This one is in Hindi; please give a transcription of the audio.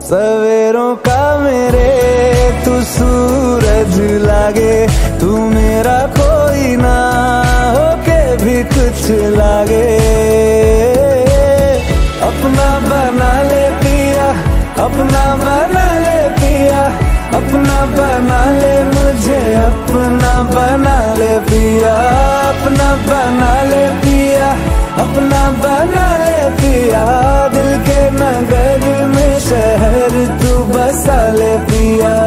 सवेरों का मेरे, तू सूरज लागे। तू मेरा कोई ना होके भी कुछ लागे। अपना बना ले पिया, अपना बना ले पिया। अपना बना ले मुझे, अपना बना ले पिया। अपना बना ले हंसा पिया।